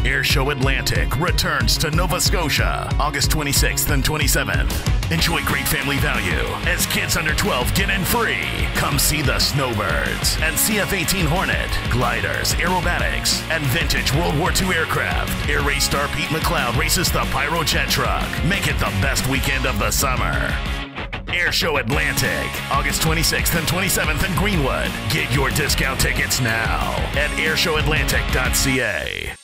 Airshow Atlantic returns to Nova Scotia August 26th and 27th. Enjoy great family value as kids under 12 get in free. Come see the Snowbirds and CF 18 Hornet, gliders, aerobatics, and vintage World War II aircraft. Air Race star Pete McLeod races the Pyro Jet truck. Make it the best weekend of the summer. Airshow Atlantic, August 26th and 27th in Greenwood. Get your discount tickets now at AirShowAtlantic.ca.